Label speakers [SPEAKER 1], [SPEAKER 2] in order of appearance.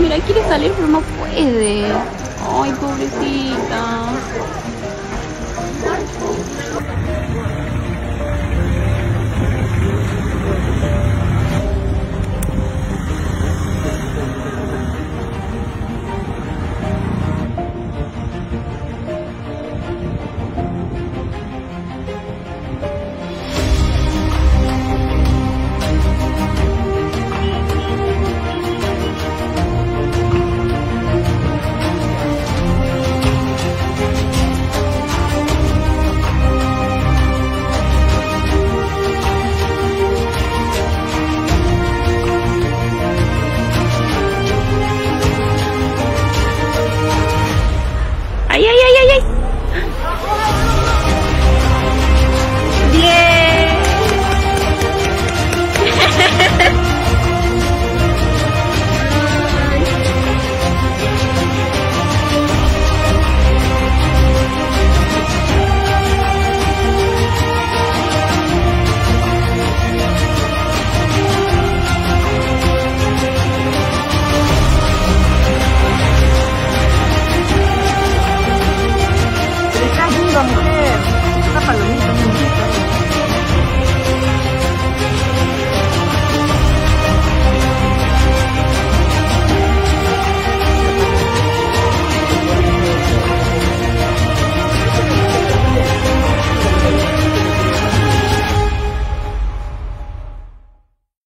[SPEAKER 1] mira, quiere salir pero no puede. Ay, pobrecita. 哎呀呀呀。